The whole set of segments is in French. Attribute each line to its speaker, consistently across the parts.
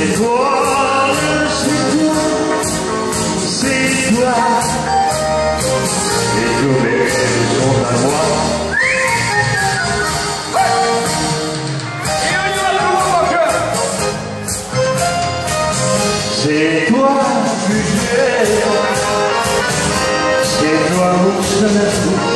Speaker 1: C'est toi le château, c'est toi. Et tous sont. C'est toi que j'aime, c'est toi mon chemin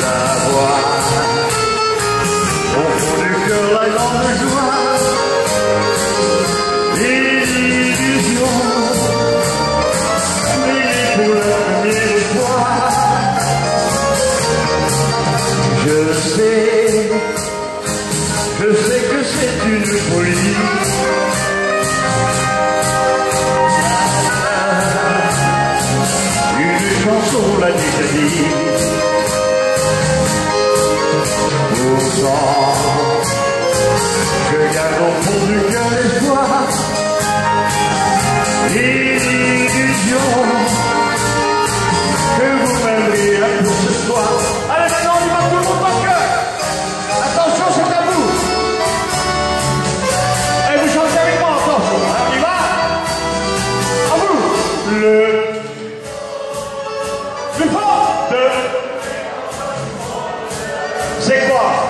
Speaker 1: d'avoir au fond du cœur la grande joie. enfants que garde au fond du cœur l'espoir, l'illusion que vous m'aimeriez pour ce soir. Allez maintenant, on y va tout le monde par cœur. Attention, c'est à vous. Et vous chantez avec moi, attention. on y va. À vous. Le plus fort de... C'est
Speaker 2: quoi?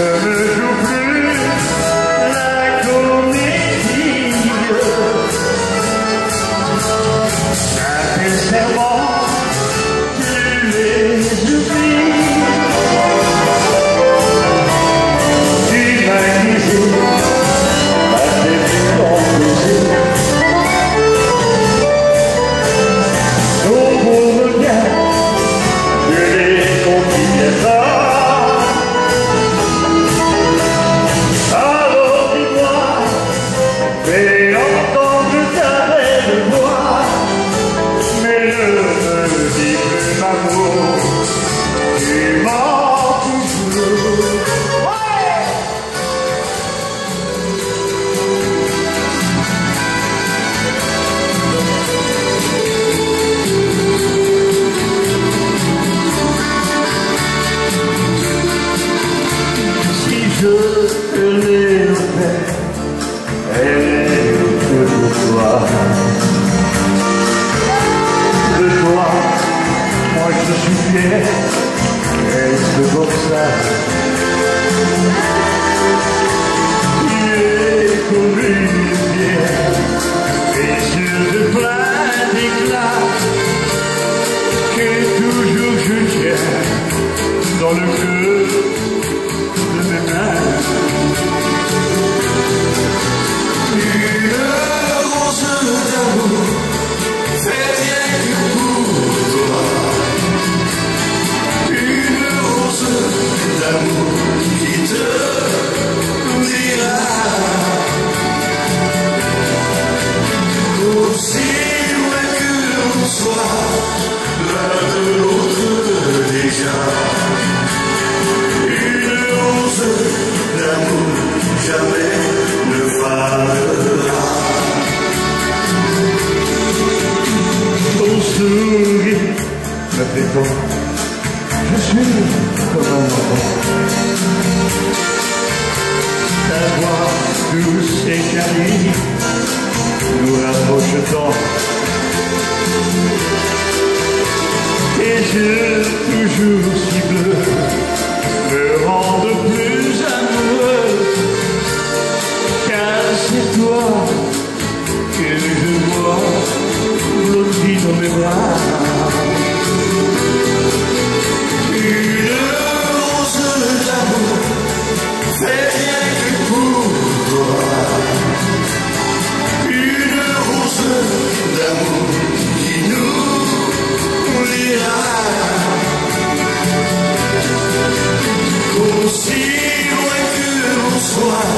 Speaker 1: Amen. si loin que l'on soit,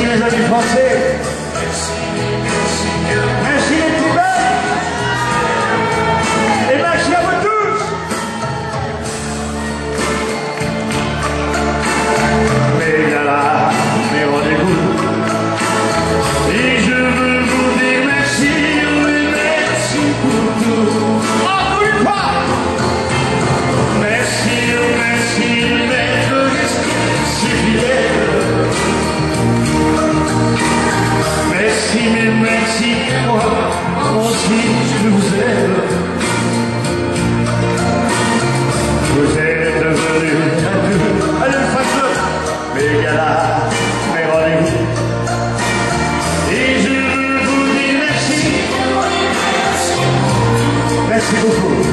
Speaker 1: filhos da infância.
Speaker 2: 基督徒。